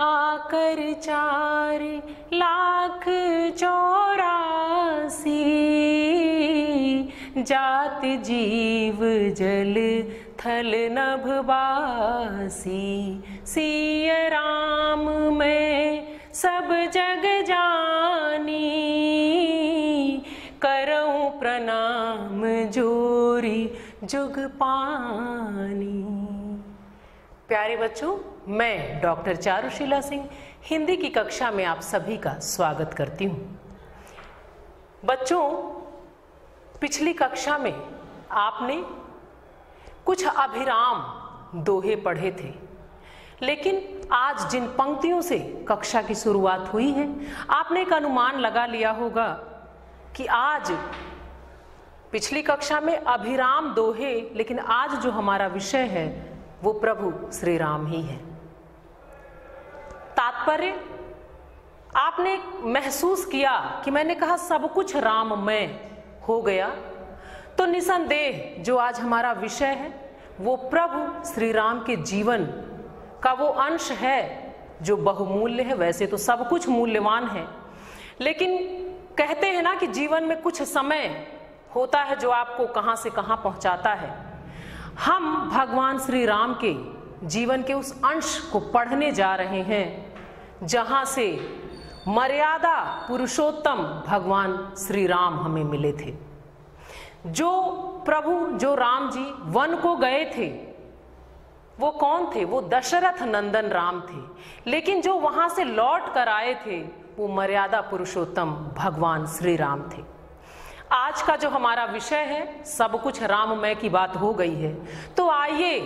आकर चार लाख चौरासी। जात जीव जल थल नभवासी। सिय राम में सब जग जानी। करऊं प्रणाम जोरी जुग पानी। प्यारे बच्चों मैं डॉक्टर चारुशीला सिंह, हिंदी की कक्षा में आप सभी का स्वागत करती हूँ। बच्चों, पिछली कक्षा में आपने कुछ अभिराम दोहे पढ़े थे, लेकिन आज जिन पंक्तियों से कक्षा की शुरुआत हुई है, आपने एक अनुमान लगा लिया होगा कि आज पिछली कक्षा में अभिराम दोहे, लेकिन आज जो हमारा विषय है, वो प्रभु श्री राम ही है। तात्पर्य आपने महसूस किया कि मैंने कहा, सब कुछ राममय हो गया। तो निसंदेह जो आज हमारा विषय है, वो प्रभु श्री राम के जीवन का वो अंश है, जो बहुमूल्य है। वैसे तो सब कुछ मूल्यवान है, लेकिन कहते हैं ना कि जीवन में कुछ समय होता है जो आपको कहाँ से कहाँ पहुंचाता है। हम भगवान श्री राम के जीवन के उस अंश को पढ़ने जा रहे हैं जहाँ से मर्यादा पुरुषोत्तम भगवान श्री राम हमें मिले थे। जो प्रभु, जो राम जी वन को गए थे, वो कौन थे? वो दशरथ नंदन राम थे। लेकिन जो वहाँ से लौट कर आए थे, वो मर्यादा पुरुषोत्तम भगवान श्री राम थे। आज का जो हमारा विषय है, सब कुछ राममय की बात हो गई है। तो आइए,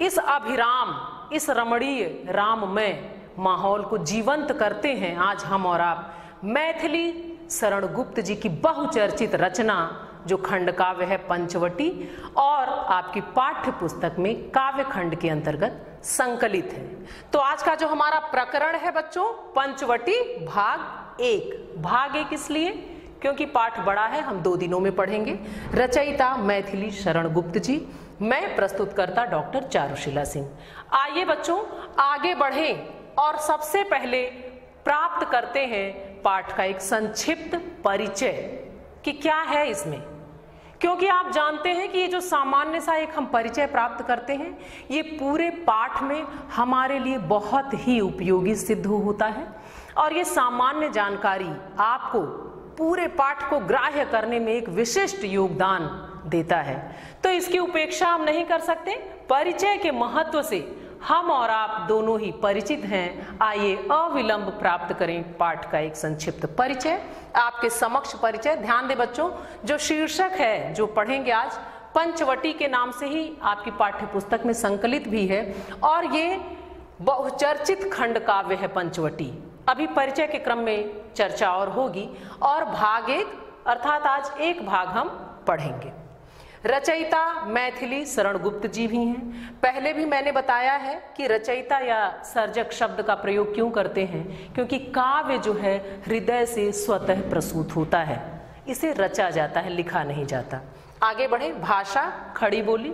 इस अभिराम, इस रमणीय राममय माहौल को जीवंत करते हैं आज हम और आप। मैथिली शरण गुप्त जी की बहुचर्चित रचना, जो खंड काव्य है पंचवटी, और आपकी पाठ्य पुस्तक में काव्य खंड के अंतर्गत संकलित है। तो आज का जो हमारा प्रकरण है बच्चों, पंचवटी भाग एक। भाग एक इसलिए, क्योंकि पाठ बड़ा है, हम दो दिनों में पढ़ेंगे। रचयिता मैथिली शरण गुप्त जी, मैं प्रस्तुत करता डॉक्टर चारुशिला सिंह। आइए बच्चों, आगे बढ़ें। और सबसे पहले प्राप्त करते हैं पाठ का एक संक्षिप्त परिचय कि क्या है इसमें। क्योंकि आप जानते हैं कि ये जो सामान्य सा एक हम परिचय प्राप्त करते हैं, ये पूरे पाठ में हमारे लिए बहुत ही उपयोगी सिद्ध होता है। और ये सामान्य जानकारी आपको पूरे पाठ को ग्राह्य करने में एक विशिष्ट योगदान देता है। तो इसकी उपेक्षा हम नहीं कर सकते। परिचय के महत्व से हम और आप दोनों ही परिचित हैं। आइए अविलंब प्राप्त करें पाठ का एक संक्षिप्त परिचय। आपके समक्ष परिचय। ध्यान दे बच्चों, जो शीर्षक है, जो पढ़ेंगे आज, पंचवटी के नाम से ही आपकी पाठ्य पुस्तक में संकलित भी है और ये बहुचर्चित खंड काव्य है पंचवटी। अभी परिचय के क्रम में चर्चा और होगी और भाग एक, अर्थात आज एक भाग हम पढ़ेंगे। रचयिता मैथिली शरण गुप्त जी भी हैं। पहले भी मैंने बताया है कि रचयिता या सर्जक शब्द का प्रयोग क्यों करते हैं, क्योंकि काव्य जो है, हृदय से स्वतः प्रसूत होता है। इसे रचा जाता है, लिखा नहीं जाता। आगे बढ़े, भाषा खड़ी बोली।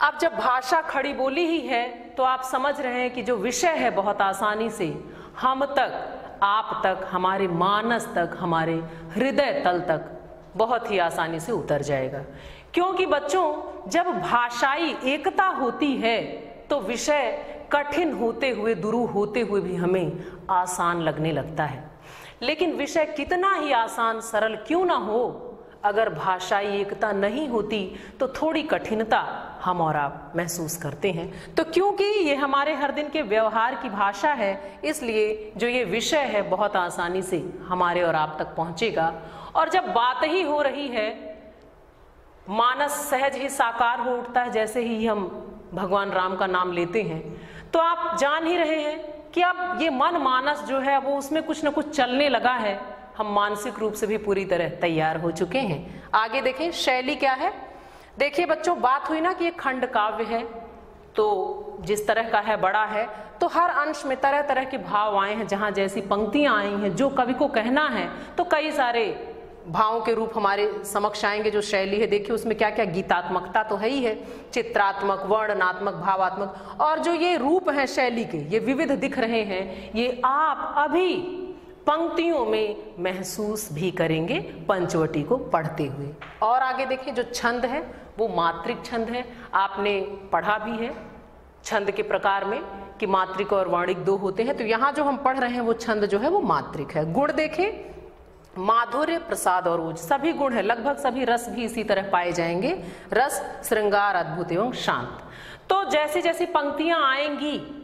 अब जब भाषा खड़ी बोली ही है तो आप समझ रहे हैं कि जो विषय है बहुत आसानी से, हम तक, आप तक, हमारे मानस तक, हमारे हृदय तल तक बहुत ही आसानी से उतर जाएगा। क्योंकि बच्चों, जब भाषाई एकता होती है तो विषय कठिन होते हुए, दुरु होते हुए भी हमें आसान लगने लगता है। लेकिन विषय कितना ही आसान, सरल क्यों ना हो, अगर भाषाई एकता नहीं होती तो थोड़ी कठिनता हम और आप महसूस करते हैं। तो क्योंकि ये हमारे हर दिन के व्यवहार की भाषा है, इसलिए जो ये विषय है, बहुत आसानी से हमारे और आप तक पहुंचेगा। और जब बात ही हो रही है, मानस सहज ही साकार हो उठता है, जैसे ही हम भगवान राम का नाम लेते हैं। तो आप जान ही रहे हैं कि अब ये मन मानस जो है, वो उसमें कुछ ना कुछ चलने लगा है। हम मानसिक रूप से भी पूरी तरह तैयार हो चुके हैं। आगे देखें, शैली क्या है? देखिए बच्चों, बात हुई ना कि ये खंड काव्य है तो जिस तरह का है, बड़ा है। तो हर अंश में तरह तरह के भाव आए हैं, जहाँ जैसी पंक्तियाँ आई हैं, जो कवि को कहना है तो कई सारे भावों के रूप हमारे समक्ष आएँगे, जो शैली है, देखिए उसमें क्या क्या गीतात्मकता तो है ही है। चित्रात्मक, वर्णनात्मक, भावात्मक, और जो ये रूप हैं शैली के, ये विविध दिख रहे हैं, ये आप अभी पंक्तियों में महसूस भी करेंगे पंचवटी को पढ़ते हुए। और आगे देखिए, जो छंद है, वो मात्रिक छंद है। आपने पढ़ा भी है छंद के प्रकार में कि मात्रिक और वर्णिक दो होते हैं तो यहाँ जो हम पढ़ रहे हैं, वो छंद जो है, वो मात्रिक है। गुण देखें माधुर्य प्रसाद और ऊज सभी गुण है। लगभग सभी रस भी इसी तरह पाए जाएँगे। रस, श्रृंगार, अद्भुत एवं शांत। तो जैसी जैसी पंक्तियाँ आएँगी,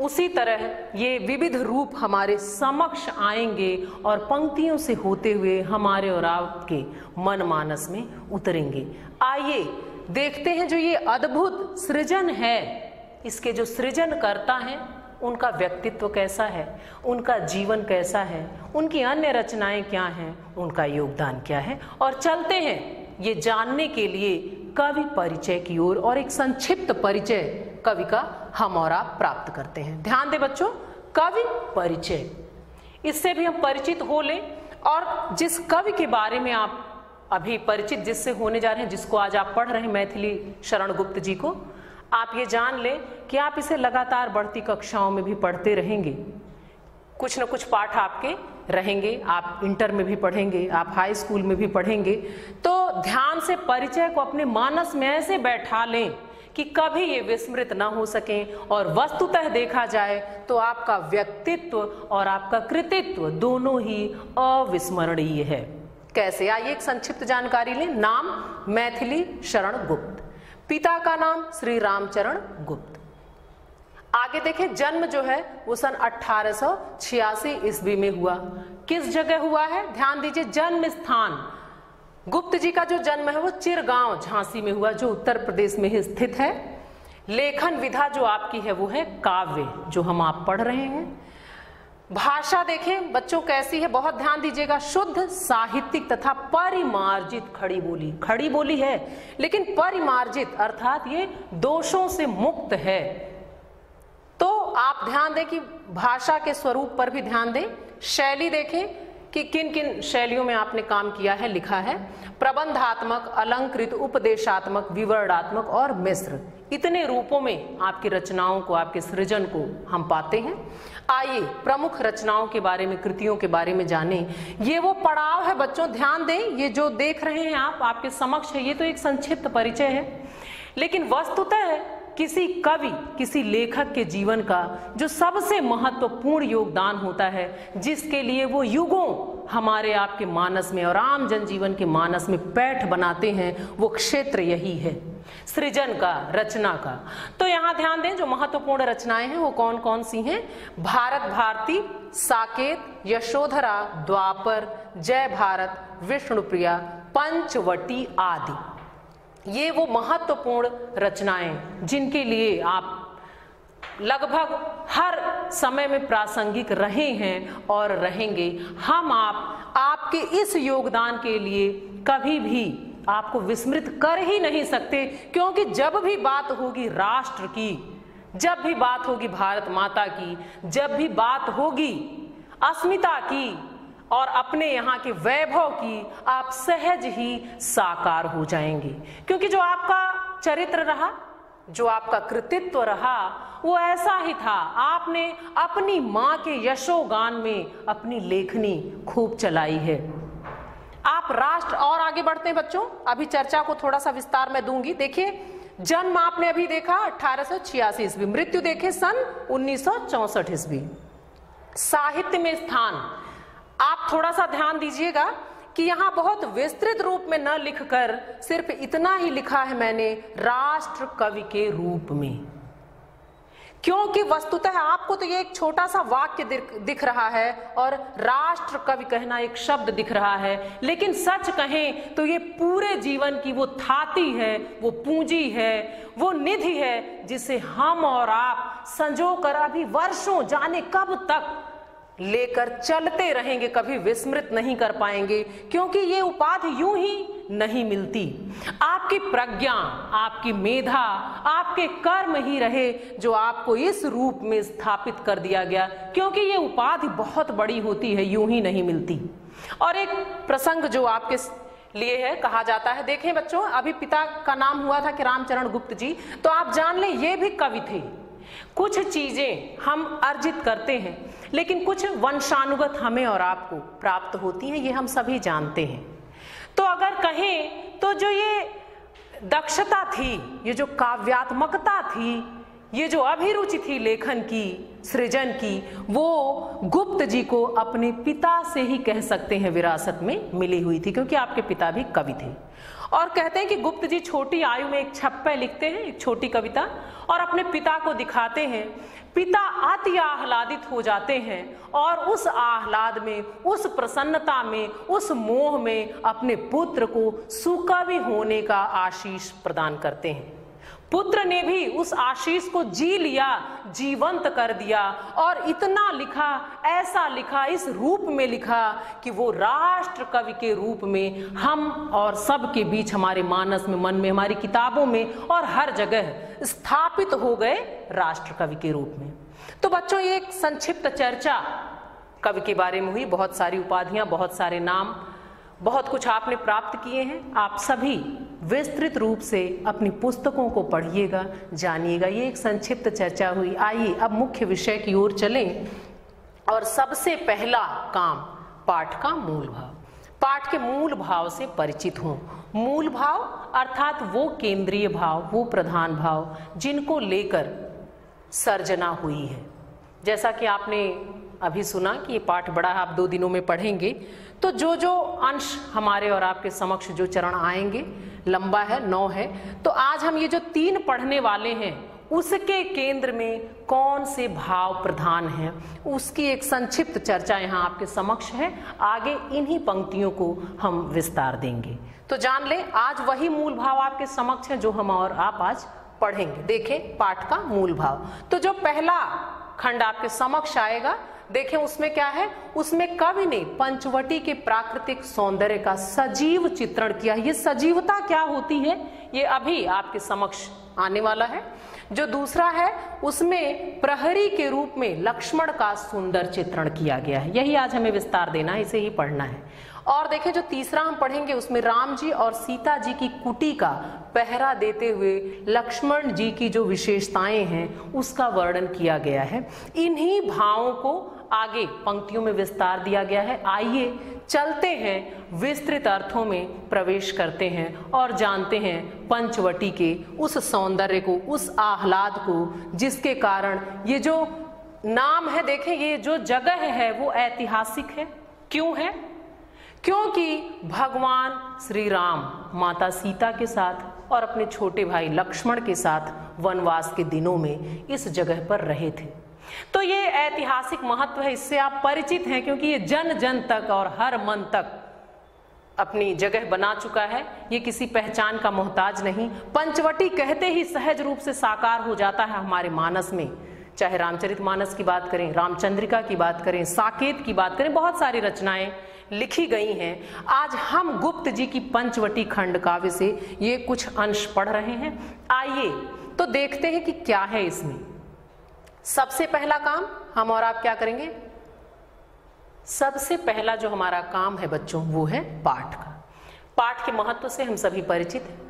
उसी तरह ये विविध रूप हमारे समक्ष आएँगे और पंक्तियों से होते हुए हमारे और आपके मन मानस में उतरेंगे। आइए देखते हैं जो ये अद्भुत सृजन है। इसके जो सृजन करता है उनका व्यक्तित्व कैसा है? उनका जीवन कैसा है? उनकी अन्य रचनाएँ क्या हैं? उनका योगदान क्या है? और चलते हैं ये जानने के लिए कवि परिचय की ओर और, और एक संक्षिप्त परिचय कवि का हम और आप प्राप्त करते हैं। ध्यान दे बच्चों कवि परिचय। इससे भी हम परिचित हो लें और जिस कवि के बारे में आप अभी परिचित जिससे होने जा रहे हैं जिसको आज आप पढ़ रहे हैं मैथिली शरण गुप्त जी को आप ये जान लें कि आप इसे लगातार बढ़ती कक्षाओं में भी पढ़ते रहेंगे। कुछ न कुछ पाठ आपके रहेंगे, आप इंटर में भी पढ़ेंगे, आप हाई स्कूल में भी पढ़ेंगे। तो ध्यान से परिचय को अपने मानस में ऐसे बैठा लें कि कभी ये विस्मृत ना हो सके और वस्तुतः देखा जाए तो आपका व्यक्तित्व और आपका कृतित्व दोनों ही अविस्मरणीय है। कैसे? आइए एक संक्षिप्त जानकारी लें। नाम मैथिली शरण गुप्त पिता का नाम श्री रामचरण गुप्त। आगे देखें, जन्म जो है, वो सन अठारह ईस्वी में हुआ। किस जगह हुआ है? ध्यान दीजिए, जन्म स्थान। गुप्त जी का जो जन्म है, वो चिरगांव, झांसी में हुआ, जो उत्तर प्रदेश में ही स्थित है। लेखन विधा जो आपकी है, वो है काव्य, जो हम आप पढ़ रहे हैं। भाषा देखें, बच्चों कैसी है, बहुत ध्यान दीजिएगा, शुद्ध साहित्यिक तथा परिमार्जित खड़ी बोली। खड़ी बोली है, लेकिन परिमार्जित अर्थात ये दोषों से मुक्त है। तो आप ध्यान दें कि भाषा के स्वरूप पर भी ध्यान दें, शैली देखें कि किन किन शैलियों में आपने काम किया है, लिखा है? प्रबंधात्मक, अलंकृत, उपदेशात्मक, विवरणात्मक और मिश्र। इतने रूपों में आपकी रचनाओं को, आपके सृजन को हम पाते हैं। आइए, प्रमुख रचनाओं के बारे में, कृतियों के बारे में जाने। ये वो पड़ाव है, बच्चों, ध्यान दें, ये जो देख रहे हैं आप, आपके समक्ष है, ये तो एक संक्षिप्त परिचय है। लेकिन वस्तुतः किसी कवि, किसी लेखक के जीवन का जो सबसे महत्वपूर्ण योगदान होता है, जिसके लिए वो युगों हमारे आपके मानस में और आम जनजीवन के मानस में पैठ बनाते हैं, वो क्षेत्र यही है, सृजन का, रचना का। तो यहाँ ध्यान दें, जो महत्वपूर्ण रचनाएँ हैं, वो कौन कौन सी हैं? भारत भारती, साकेत, यशोधरा, द्वापर, जय भारत, विष्णुप्रिया, पंचवटी आदि। ये वो महत्वपूर्ण रचनाएँ जिनके लिए आप लगभग हर समय में प्रासंगिक रहे हैं और रहेंगे। हम आप, आपके इस योगदान के लिए कभी भी आपको विस्मृत कर ही नहीं सकते, क्योंकि जब भी बात होगी राष्ट्र की, जब भी बात होगी भारत माता की, जब भी बात होगी अस्मिता की और अपने यहाँ के वैभव की आप सहज ही साकार हो जाएँगे। क्योंकि जो आपका चरित्र रहा, जो आपका कृतित्व रहा, वो ऐसा ही था। आपने अपनी माँ के यशोगान में अपनी लेखनी खूब चलाई है। आप राष्ट्र और आगे बढ़ते हैं बच्चों। अभी चर्चा को थोड़ा सा विस्तार में दूँगी। देखिए, जन्म आपने अभी देखा, अठारह ईस्वी। मृत्यु देखे सन उन्नीस सौ ईस्वी। साहित्य में स्थान थोड़ा सा ध्यान दीजिएगा कि यहाँ बहुत विस्तृत रूप में न लिखकर सिर्फ़ इतना ही लिखा है मैंने राष्ट्र कवि के रूप में। क्योंकि वस्तुतः आपको तो ये एक छोटा सा वाक्य दिख रहा है और राष्ट्र कवि कहना एक शब्द दिख रहा है, लेकिन सच कहें तो ये पूरे जीवन की वो थाती है, वो पूंजी है, वो निधि है जिसे हम और आप संजो कर अभी वर्षों जाने कब तक लेकर चलते रहेंगे, कभी विस्मृत नहीं कर पाएँगे, क्योंकि ये उपाधि यूँ ही नहीं मिलती। आपकी प्रज्ञा, आपकी मेधा, आपके कर्म ही रहे, जो आपको इस रूप में स्थापित कर दिया गया, क्योंकि ये उपाधि बहुत बड़ी होती है, यूँ ही नहीं मिलती। और एक प्रसंग जो आपके लिए है, कहा जाता है, देखें बच्चों, अभी पिता का नाम हुआ था कि रामचरण गुप्त जी तो आप जान लें, ये भी कवि थे। कुछ चीज़ें हम अर्जित करते हैं, लेकिन कुछ वंशानुगत हमें और आपको प्राप्त होती हैं, ये हम सभी जानते हैं। तो अगर कहें तो जो ये दक्षता थी, ये जो काव्यात्मकता थी, ये जो अभिरुचि थी लेखन की, सृजन की, वो गुप्त जी को अपने पिता से ही कह सकते हैं, विरासत में मिली हुई थी, क्योंकि आपके पिता भी कवि थे। और कहते हैं कि गुप्त जी छोटी आयु में एक छप्पे लिखते हैं, एक छोटी कविता, और अपने पिता को दिखाते हैं। पिता अति आह्लादित हो जाते हैं और उस आह्लाद में, उस प्रसन्नता में, उस मोह में अपने पुत्र को सुकवि होने का आशीष प्रदान करते हैं। पुत्र ने भी उस आशीष को जी लिया, जीवंत कर दिया और इतना लिखा, ऐसा लिखा, इस रूप में लिखा कि वो राष्ट्र कवि के रूप में हम और सब के बीच हमारे मानस में, मन में, हमारी किताबों में और हर जगह स्थापित हो गए राष्ट्र कवि के रूप में। तो बच्चों एक संक्षिप्त चर्चा कवि के बारे में हुई। बहुत सारी उपाधियाँ, बहुत सारे नाम बहुत कुछ आपने प्राप्त किए हैं। आप सभी विस्तृत रूप से अपनी पुस्तकों को पढ़िएगा, जानिएगा। ये एक संक्षिप्त चर्चा हुई। आइए, अब मुख्य विषय की ओर चलें। और सबसे पहला काम, पाठ का मूल भाव पाठ के मूल भाव से परिचित हों। मूल भाव, अर्थात वो केंद्रीय भाव, वो प्रधान भाव, जिनको लेकर सर्जना हुई है। जैसा कि आपने अभी सुना कि ये पाठ बड़ा आप दो दिनों में पढ़ेंगे। तो जो जो अंश हमारे और आपके समक्ष जो चरण आएँगे, लंबा है, नौ है तो आज हम ये जो तीन पढ़ने वाले हैं, उसके केंद्र में कौन से भाव प्रधान हैं? उसकी एक संक्षिप्त चर्चा यहाँ आपके समक्ष है, आगे इन्हीं पंक्तियों को हम विस्तार देंगे। तो जान ले, आज वही मूल भाव आपके समक्ष है जो हम और आप आज पढ़ेंगे। देखें, पाठ का मूल भाव। तो जो पहला खंड आपके समक्ष आएगा देखें उसमें क्या है? उसमें कवि ने पंचवटी के प्राकृतिक सौंदर्य का सजीव चित्रण किया। ये सजीवता क्या होती है? ये अभी आपके समक्ष आने वाला है। जो दूसरा है, उसमें प्रहरी के रूप में लक्ष्मण का सुंदर चित्रण किया गया है। यही आज हमें विस्तार देना है, इसे ही पढ़ना है। और देखें जो तीसरा हम पढ़ेंगे, उसमें राम जी और सीता जी की कुटी का पहरा देते हुए लक्ष्मण जी की जो विशेषताएँ हैं, उसका वर्णन किया गया है। इन्हीं भावों को आगे पंक्तियों में विस्तार दिया गया है। आइए चलते हैं, विस्तृत अर्थों में प्रवेश करते हैं और जानते हैं पंचवटी के उस सौंदर्य को, उस आह्लाद को, जिसके कारण ये जो नाम है, देखें, ये जो जगह है, वो ऐतिहासिक है। क्यों है? क्योंकि भगवान श्री राम माता सीता के साथ और अपने छोटे भाई लक्ष्मण के साथ वनवास के दिनों में इस जगह पर रहे थे। तो ये ऐतिहासिक महत्व है, इससे आप परिचित हैं, क्योंकि ये जन जन तक और हर मन तक अपनी जगह बना चुका है। ये किसी पहचान का मोहताज नहीं। पंचवटी कहते ही सहज रूप से साकार हो जाता है हमारे मानस में। चाहे रामचरित मानस की बात करें, रामचंद्रिका की बात करें, साकेत की बात करें, बहुत सारी रचनाएँ लिखी गई हैं। आज हम गुप्त जी की पंचवटी खंड काव्य से ये कुछ अंश पढ़ रहे हैं। आइए तो देखते हैं कि क्या है इसमें। सबसे पहला काम हम और आप क्या करेंगे? सबसे पहला जो हमारा काम है बच्चों, वो है पाठ का। पाठ के महत्व से हम सभी परिचित हैं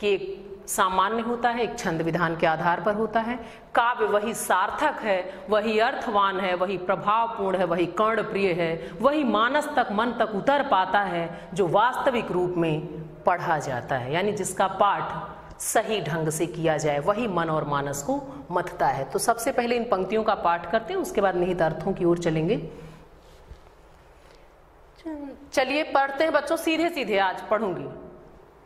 कि एक सामान्य होता है, एक छंद विधान के आधार पर होता है। काव्य वही सार्थक है, वही अर्थवान है, वही प्रभावपूर्ण है, वही कर्ण प्रिय है, वही मानस तक मन तक उतर पाता है, जो वास्तविक रूप में पढ़ा जाता है। यानी जिसका पाठ सही ढंग से किया जाए, वही मन और मानस को मथता है। तो सबसे पहले इन पंक्तियों का पाठ करते हैं, उसके बाद निहित अर्थों की ओर चलेंगे। चलिए, पढ़ते हैं बच्चों सीधे सीधे आज पढ़ूँगी।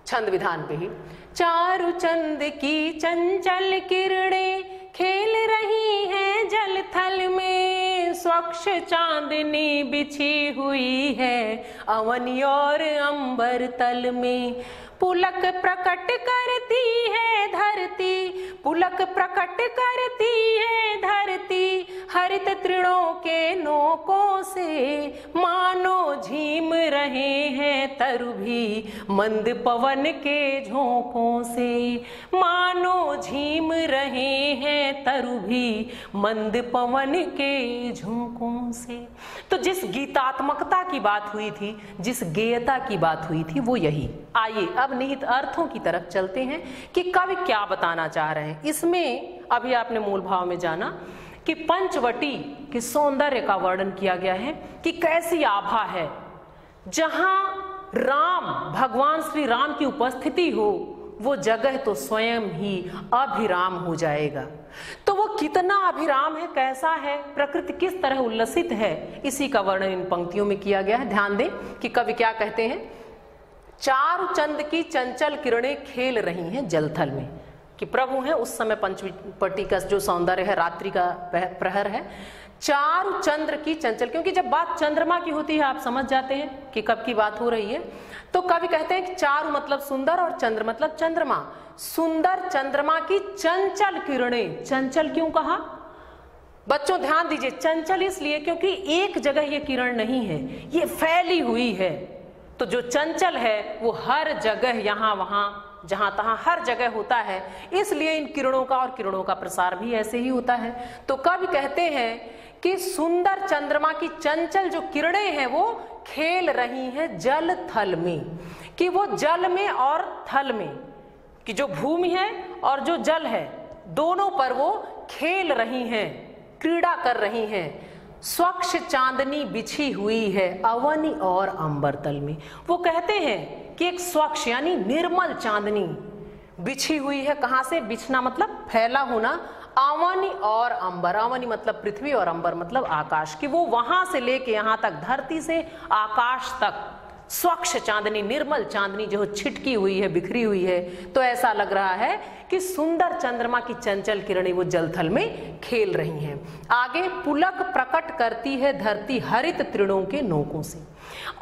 छंद विधान पे ही। चारु चंद की चंचल किरणें खेल रही हैं जल थल में, स्वच्छ चांदनी बिछी हुई है, अवन और अंबर तल में। पुलक प्रकट करती है धरती, पुलक प्रकट करती है धरती, हरित तृणों के नोकों से मानो झीम रहे हैं तरु भी, मंद पवन के झोंकों से मानो झीम रहे हैं तरु भी, मंद पवन के झोंकों से। तो जिस गीतात्मकता की बात हुई थी, जिस गेयता की बात हुई थी, वो यही। आइए, अब निहित अर्थों की तरफ़ चलते हैं कि कवि क्या बताना चाह रहे हैं। इसमें अभी आपने मूल भाव में जाना कि पंचवटी के सौंदर्य का वर्णन किया गया है कि कैसी आभा है, जहाँ राम, भगवान श्री राम की उपस्थिति हो, वो जगह तो स्वयं ही अभिराम हो जाएगा। तो वो कितना अभिराम है, कैसा है, प्रकृति किस तरह उल्लसित है, इसी का वर्णन इन पंक्तियों में किया गया है। ध्यान दें कि कवि क्या कहते हैं चारु चंद की चंचल किरणें खेल रही हैं जलथल में कि प्रभु है उस समय पंचवटी का जो सौंदर्य है, रात्रि का प्रहर है। चारु चंद्र की चंचल, क्योंकि जब बात चंद्रमा की होती है, आप समझ जाते हैं कि कब की बात हो रही है। तो कवि कहते हैं कि चारु मतलब सुंदर और चंद्र मतलब चंद्रमा। सुंदर चंद्रमा की चंचल किरणें। चंचल क्यों कहा? बच्चों, ध्यान दीजिए, चंचल इसलिए क्योंकि एक जगह ये किरण नहीं है, ये फैली हुई है। तो जो चंचल है, वो हर जगह यहाँ, वहाँ, जहाँ तहां हर जगह होता है। इसलिए इन किरणों का और किरणों का प्रसार भी ऐसे ही होता है। तो कवि कहते हैं कि सुंदर चंद्रमा की चंचल जो किरणें हैं, वो खेल रही हैं जल थल में। कि वो जल में और थल में, कि जो भूमि है और जो जल है, दोनों पर वो खेल रही हैं, क्रीड़ा कर रही हैं। स्वच्छ चांदनी बिछी हुई है अवनी और अंबर तल में। वो कहते हैं कि एक स्वच्छ यानी निर्मल चांदनी बिछी हुई है। कहाँ से? बिछना मतलब फैला होना। आवनी और अंबर। आवनी मतलब पृथ्वी और अंबर मतलब आकाश। की वो वहाँ से लेके यहाँ तक, धरती से आकाश तक। स्वच्छ चांदनी, निर्मल चांदनी जो छिटकी हुई है, बिखरी हुई है तो ऐसा लग रहा है कि सुंदर चंद्रमा की चंचल किरणें वो जलथल में खेल रही हैं। आगे पुलक प्रकट करती है धरती हरित तृणों के नोकों से।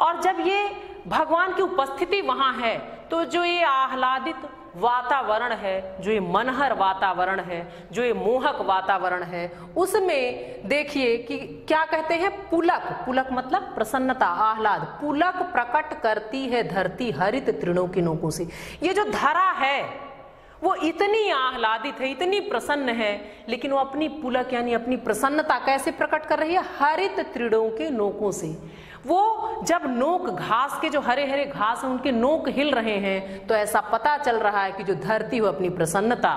और जब ये भगवान की उपस्थिति वहाँ है। तो जो ये आह्लादित वातावरण है, जो ये मनहर वातावरण है, जो ये मोहक वातावरण है, उसमें देखिए कि क्या कहते हैं, पुलक। पुलक मतलब प्रसन्नता, आह्लाद। पुलक प्रकट करती है धरती हरित तृणों की नोकों से। ये जो धरा है वो इतनी आह्लादित है, इतनी प्रसन्न है, लेकिन वो अपनी पुलक, यानी अपनी प्रसन्नता कैसे प्रकट कर रही है? हरित त्रिड़ों के नोकों से। वो जब नोक घास के जो हरे हरे घास हैं, उनके नोक हिल रहे हैं तो ऐसा पता चल रहा है कि जो धरती हो अपनी प्रसन्नता।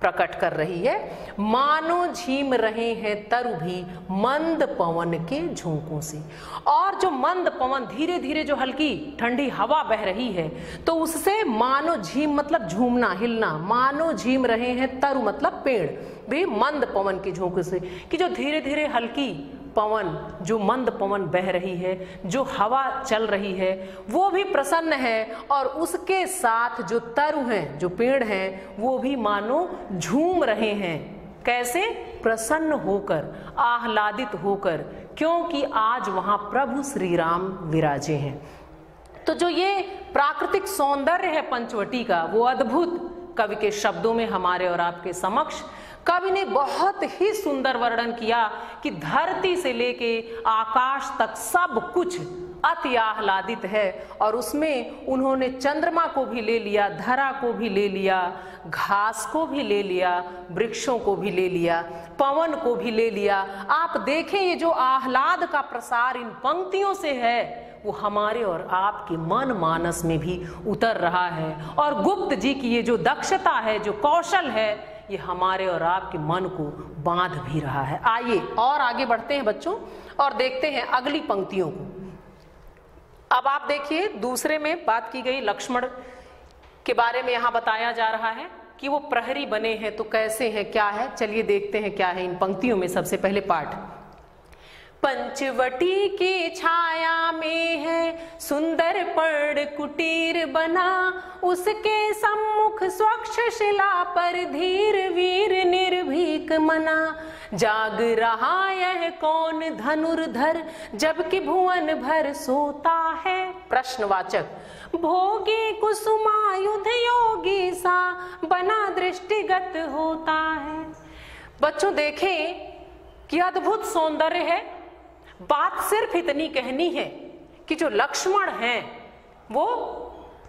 प्रकट कर रही है। मानो झीम रहे हैं तरु भी मंद पवन के झोंकों से। और जो मंद पवन धीरे धीरे जो हल्की ठंडी हवा बह रही है तो उससे मानो झीम मतलब झूमना, हिलना। मानो झीम रहे हैं तरु मतलब पेड़। भी मंद पवन के झोंकों से कि जो धीरे धीरे हल्की पवन, जो मंद पवन बह रही है, जो हवा चल रही है, वो भी प्रसन्न है और उसके साथ जो तरु हैं, जो पेड़ हैं, वो भी मानो झूम रहे हैं। कैसे? प्रसन्न होकर, आह्लादित होकर, क्योंकि आज वहाँ प्रभु श्री राम विराजे हैं। तो जो ये प्राकृतिक सौंदर्य है पंचवटी का, वो अद्भुत कवि के शब्दों में हमारे और आपके समक्ष कवि ने बहुत ही सुंदर वर्णन किया कि धरती से लेके आकाश तक सब कुछ अति आह्लादित है। और उसमें उन्होंने चंद्रमा को भी ले लिया, धरा को भी ले लिया, घास को भी ले लिया, वृक्षों को भी ले लिया, पवन को भी ले लिया। आप देखें ये जो आह्लाद का प्रसार इन पंक्तियों से है, वो हमारे और आपके मन मानस में भी उतर रहा है। और गुप्त जी की ये जो दक्षता है, जो कौशल है ये हमारे और आपके मन को बाँध भी रहा है। आइए और आगे बढ़ते हैं बच्चों और देखते हैं अगली पंक्तियों को। अब आप देखिए, दूसरे में बात की गई लक्ष्मण के बारे में यहाँ बताया जा रहा है कि वो प्रहरी बने हैं तो कैसे हैं, क्या है? चलिए देखते हैं क्या है इन पंक्तियों में सबसे पहले पाठ। पंचवटी की छाया में है, सुंदर पड़ कुटीर बना। उसके सम्मुख स्वच्छ शिला पर धीर वीर निर्भीक मना। जाग रहा यह कौन धनुर्धर, जबकि भुवन भर सोता है? प्रश्नवाचक। भोगी कुसुमायुध योगी सा बना दृष्टिगत होता है। बच्चों, देखें, कि अद्भुत सौंदर्य है। बात सिर्फ़ इतनी कहनी है कि जो लक्ष्मण हैं, वो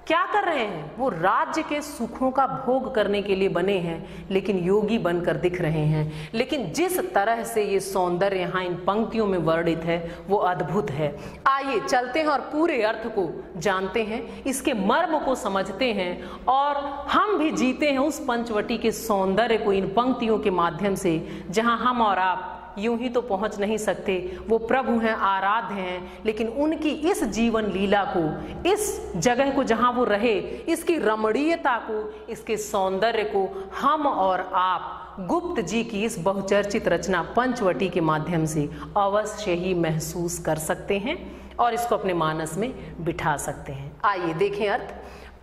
क्या कर रहे हैं? वो राज्य के सुखों का भोग करने के लिए बने हैं, लेकिन योगी बनकर दिख रहे हैं। लेकिन जिस तरह से ये सौंदर्य यहाँ इन पंक्तियों में वर्णित है, वो अद्भुत है। आइए चलते हैं और पूरे अर्थ को जानते हैं, इसके मर्म को समझते हैं, और हम भी जीते हैं उस पंचवटी के सौंदर्य को इन पंक्तियों के माध्यम से, जहाँ हम और आप यूँ ही तो पहुँच नहीं सकते। वो प्रभु हैं, आराध्य हैं, लेकिन उनकी इस जीवन लीला को, इस जगह को जहाँ वो रहे, इसकी रमणीयता को, इसके सौंदर्य को हम और आप, गुप्त जी की इस बहुचर्चित रचना पंचवटी के माध्यम से अवश्य ही महसूस कर सकते हैं और इसको अपने मानस में बिठा सकते हैं। आइए देखें अर्थ।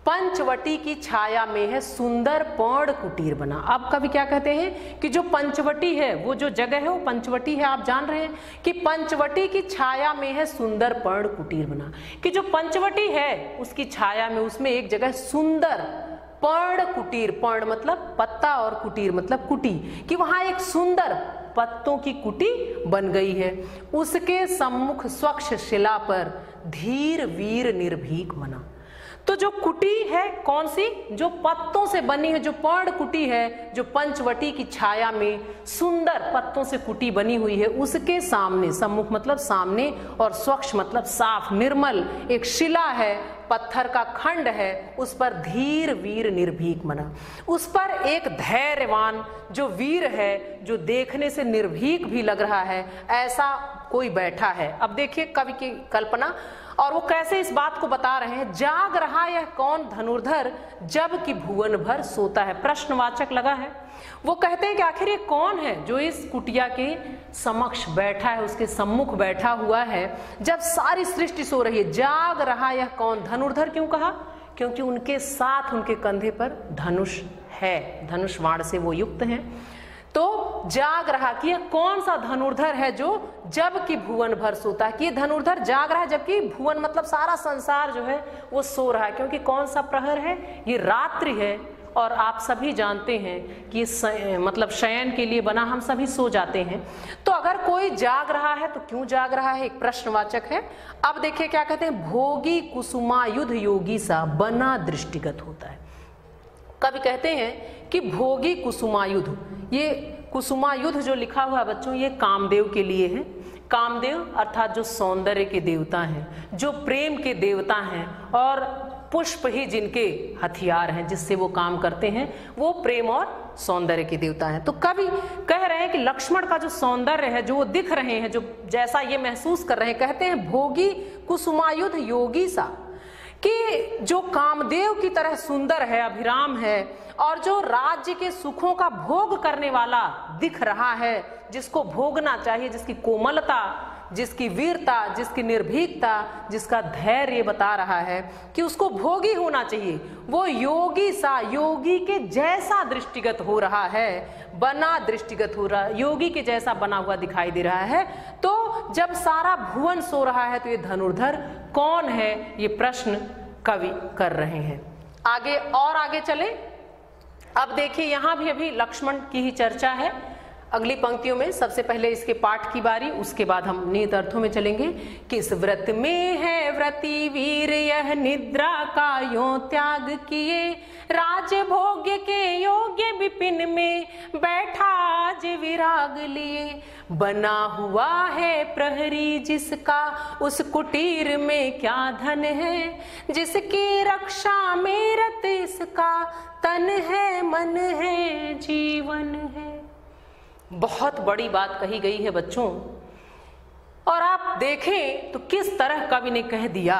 पंचवटी की छाया में है सुंदर पौड़ कुटीर बना। अब कभी क्या कहते हैं कि जो पंचवटी है, वो जो जगह है, वो पंचवटी है, आप जान रहे हैं कि पंचवटी की छाया में है सुंदर पर्ण कुटीर बना। कि जो पंचवटी है, उसकी छाया में, उसमें एक जगह सुंदर पर्ण कुटीर पर्ण मतलब पत्ता और कुटीर मतलब कुटी, कि वहाँ एक सुंदर पत्तों की कुटी बन गई है। उसके सम्मुख स्वच्छ शिला पर धीर वीर निर्भीक बना। तो जो कुटी है, कौन सी? जो पत्तों से बनी है, जो पर्ण कुटी है, जो पंचवटी की छाया में सुंदर पत्तों से कुटी बनी हुई है, उसके सामने सम्मुख मतलब सामने और स्वच्छ मतलब साफ़, निर्मल एक शिला है, पत्थर का खंड है, उस पर धीर वीर निर्भीक मना। उस पर एक धैर्यवान जो वीर है, जो देखने से निर्भीक भी लग रहा है, ऐसा कोई बैठा है। अब देखिए कवि की कल्पना और वो कैसे इस बात को बता रहे हैं, जाग रहा यह कौन धनुर्धर जब कि भुवन भर सोता है? प्रश्नवाचक लगा है। वो कहते हैं कि आखिर ये कौन है जो इस कुटिया के समक्ष बैठा है, उसके सम्मुख बैठा हुआ है, जब सारी सृष्टि सो रही है? जाग रहा यह कौन धनुर्धर? क्यों कहा? क्योंकि उनके साथ उनके कंधे पर धनुष है। धनुष वाण से वो युक्त हैं। तो जाग रहा कि यह कौन सा धनुर्धर है जो जबकि भुवन भर सोता है? कि धनुर्धर जाग रहा है जबकि भुवन मतलब सारा संसार जो है वो सो रहा है, क्योंकि कौन सा प्रहर है? ये रात्रि है, और आप सभी जानते हैं कि मतलब शयन के लिए बना हम सभी सो जाते हैं। तो अगर कोई जाग रहा है तो क्यों जाग रहा है? एक प्रश्नवाचक है। अब देखिए क्या कहते हैं, भोगी कुसुमा युद्ध योगी सा बना दृष्टिगत होता है। कभी कहते हैं कि भोगी कुसुमायुद्ध ये कुसुमायुद्ध जो लिखा हुआ बच्चों, ये कामदेव के लिए है। कामदेव अर्थात जो सौंदर्य के देवता हैं, जो प्रेम के देवता हैं और पुष्प ही जिनके हथियार हैं, जिससे वो काम करते हैं, वो प्रेम और सौंदर्य के देवता हैं। तो कवि कह रहे हैं कि लक्ष्मण का जो सौंदर्य है, जो वो दिख रहे हैं, जो जैसा ये महसूस कर रहे हैं, कहते हैं, भोगी कुसुमायुद्ध योगी सा। कि जो कामदेव की तरह सुंदर है, अभिराम है, और जो राज्य के सुखों का भोग करने वाला दिख रहा है, जिसको भोगना चाहिए, जिसकी कोमलता जिसकी वीरता, जिसकी निर्भीकता, जिसका धैर्य बता रहा है कि उसको भोगी होना चाहिए। वो योगी सा, योगी के जैसा दृष्टिगत हो रहा है, बना दृष्टिगत हो रहा, योगी के जैसा बना हुआ दिखाई दे रहा है। तो जब सारा भुवन सो रहा है तो ये धनुर्धर कौन है? ये प्रश्न कवि कर रहे हैं। आगे और आगे चले। अब देखिए, यहाँ भी अभी लक्ष्मण की ही चर्चा है। अगली पंक्तियों में सबसे पहले इसके पाठ की बारी, उसके बाद हम नीत अर्थों में चलेंगे। किस व्रत में है व्रति वीर, यह निद्रा का यो त्याग किए? राजभोग्य के योग्य विपिन में बैठा आज विराग लिए। बना हुआ है प्रहरी जिसका, उस कुटीर में क्या धन है? जिसकी रक्षा में रत इसका, तन है, मन है, जीवन है। बहुत बड़ी बात कही गई है बच्चों। और आप देखें तो किस तरह कवि ने कह दिया,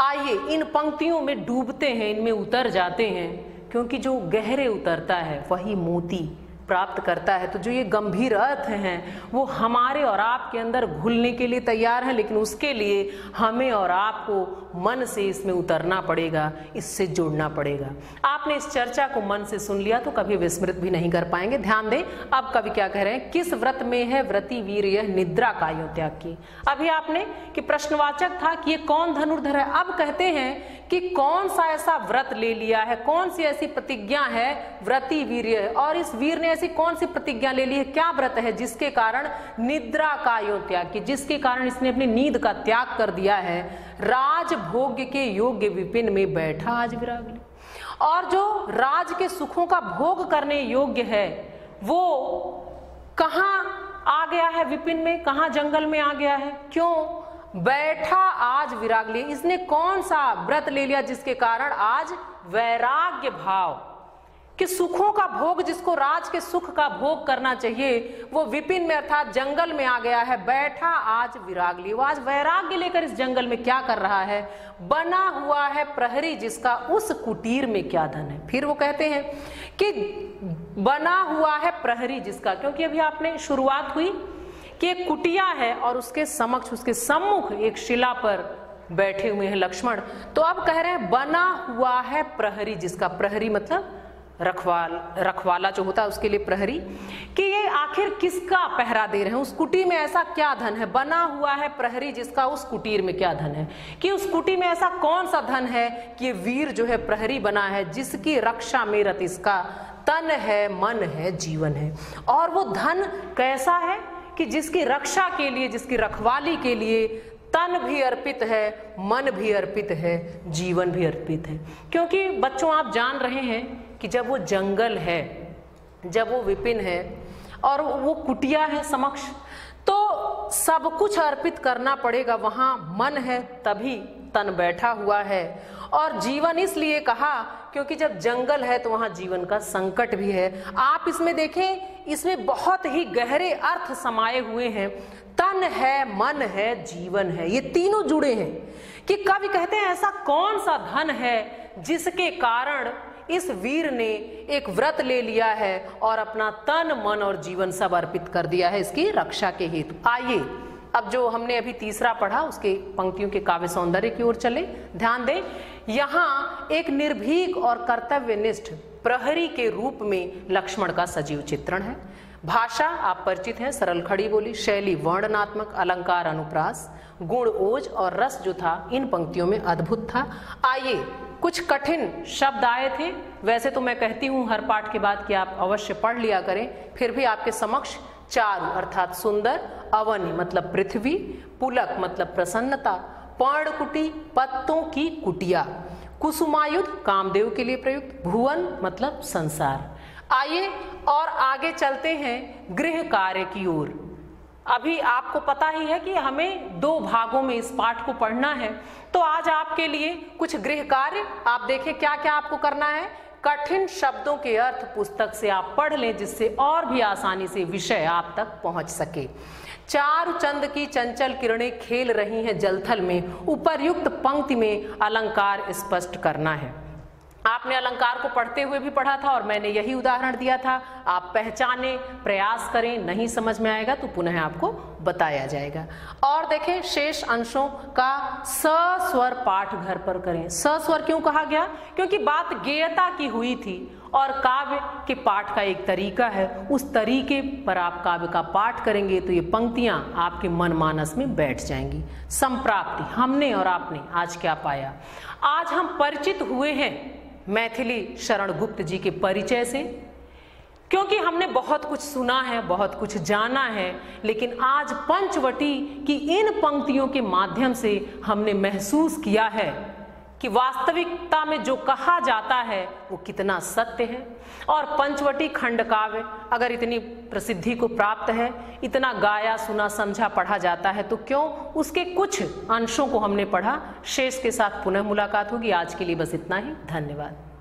आइए इन पंक्तियों में डूबते हैं, इनमें उतर जाते हैं, क्योंकि जो गहरे उतरता है वही मोती। प्राप्त करता है तो जो ये गंभीर अर्थ हैं, वो हमारे और आपके अंदर घुलने के लिए तैयार है, लेकिन उसके लिए हमें और आपको मन से इसमें उतरना पड़ेगा, इससे जुड़ना पड़ेगा। आपने इस चर्चा को मन से सुन लिया तो कभी विस्मृत भी नहीं कर पाएँगे। ध्यान दें, अब कवि क्या कह रहे हैं? किस व्रत में है व्रति वीर यह निद्रा का त्याग की? अभी आपने कि प्रश्नवाचक था कि ये कौन धनुर्धर है? अब कहते हैं कि कौन सा ऐसा व्रत ले लिया है? कौन सी ऐसी प्रतिज्ञा है व्रति वीर और इस वीर ने ऐसी कौन सी प्रतिज्ञा ले ली है? क्या व्रत है जिसके कारण निद्रा का यो त्याग? की जिसके कारण इसने अपनी नींद का त्याग कर दिया है? राजभोग्य के योग्य विपिन में बैठा आज विरागली। और जो राज के सुखों का भोग करने योग्य है, वो कहा आ गया है विपिन में? कहा जंगल में आ गया है? क्यों? बैठा आज विराग लिए। इसने कौन सा व्रत ले लिया जिसके कारण आज वैराग्य भाव? कि सुखों का भोग जिसको राज के सुख का भोग करना चाहिए, वो विपिन में अर्थात जंगल में आ गया है। बैठा आज विराग लिए। वो आज वैराग्य लेकर इस जंगल में क्या कर रहा है? बना हुआ है प्रहरी जिसका उस कुटीर में क्या धन है? फिर वो कहते हैं कि बना हुआ है प्रहरी जिसका, क्योंकि अभी आपने शुरुआत हुई कि एक कुटिया है और उसके समक्ष, उसके सम्मुख एक शिला पर बैठे हुए हैं लक्ष्मण। तो अब कह रहे हैं, बना हुआ है प्रहरी, जिसका प्रहरी मतलब रखवाल, रखवाला जो होता है उसके लिए प्रहरी। कि ये आखिर किसका पहरा दे रहे हैं? उस कुटी में ऐसा क्या धन है? बना हुआ है प्रहरी, जिसका उस कुटीर में क्या धन है? कि उस कुटी में ऐसा कौन सा धन है कि वीर जो है प्रहरी बना है, जिसकी रक्षा में रत इसका तन है, मन है, जीवन है? और वो धन कैसा है? कि जिसकी रक्षा के लिए, जिसकी रखवाली के लिए तन भी अर्पित है, मन भी अर्पित है, जीवन भी अर्पित है। क्योंकि बच्चों, आप जान रहे हैं कि जब वो जंगल है, जब वो विपिन है और वो कुटिया है समक्ष तो सब कुछ अर्पित करना पड़ेगा। वहाँ मन है, तभी तन बैठा हुआ है। और जीवन इसलिए कहा क्योंकि जब जंगल है तो वहाँ जीवन का संकट भी है। आप इसमें देखें, इसमें बहुत ही गहरे अर्थ समाये हुए हैं। तन है, मन है, जीवन है। ये तीनों जुड़े हैं। कि कवि कहते हैं, ऐसा कौन सा धन है जिसके कारण इस वीर ने एक व्रत ले लिया है और अपना तन, मन और जीवन सब अर्पित कर दिया है इसकी रक्षा के हेतु? आइए अब जो हमने अभी तीसरा पढ़ा, उसके पंक्तियों के काव्य सौंदर्य की ओर चले। ध्यान दें, यहाँ एक निर्भीक और कर्तव्यनिष्ठ प्रहरी के रूप में लक्ष्मण का सजीव चित्रण है। भाषा आप परिचित हैं, सरल खड़ी बोली, शैली वर्णनात्मक, अलंकार अनुप्रास, गुण ओज और रस जो था, इन पंक्तियों में अद्भुत था। आइए, कुछ कठिन शब्द आए थे। वैसे तो मैं कहती हूँ, हर पाठ के बाद कि आप अवश्य पढ़ लिया करें, फिर भी आपके समक्ष चारु, अर्थात सुंदर, अवनी मतलब पृथ्वी, पुलक मतलब प्रसन्नता पर्णकुटी पत्तों की कुटिया, कुसुमायुध, कामदेव के लिए प्रयुक्त, भुवन मतलब संसार। आइए और आगे चलते हैं गृह कार्य की ओर। अभी आपको पता ही है कि हमें दो भागों में इस पाठ को पढ़ना है तो आज आपके लिए कुछ गृह कार्य, आप देखें क्या क्या आपको करना है। कठिन शब्दों के अर्थ पुस्तक से आप पढ़ लें, जिससे और भी आसानी से विषय आप तक पहुँच सके। चार चंद की चंचल किरणें खेल रही हैं जलथल में। उपरयुक्त पंक्ति में अलंकार स्पष्ट करना है। आपने अलंकार को पढ़ते हुए भी पढ़ा था और मैंने यही उदाहरण दिया था। आप पहचाने, प्रयास करें, नहीं समझ में आएगा तो पुनः आपको बताया जाएगा। और देखें, शेष अंशों का सस्वर पाठ घर पर करें। सस्वर क्यों कहा गया? क्योंकि बात गेयता की हुई थी और काव्य के पाठ का एक तरीका है। उस तरीके पर आप काव्य का पाठ करेंगे तो ये पंक्तियाँ आपके मन मानस में बैठ जाएँगी। संप्राप्ति हमने और आपने, आज क्या पाया? आज हम परिचित हुए हैं। मैथिली शरण गुप्त जी के परिचय से। क्योंकि हमने बहुत कुछ सुना है, बहुत कुछ जाना है, लेकिन आज पंचवटी की इन पंक्तियों के माध्यम से हमने महसूस किया है। कि वास्तविकता में जो कहा जाता है, वो कितना सत्य है? और पंचवटी खंड काव्य अगर इतनी प्रसिद्धि को प्राप्त है, इतना गाया, सुना, समझा, पढ़ा जाता है तो क्यों? उसके कुछ अंशों को हमने पढ़ा। शेष के साथ पुनः मुलाकात होगी। आज के लिए बस इतना ही। धन्यवाद।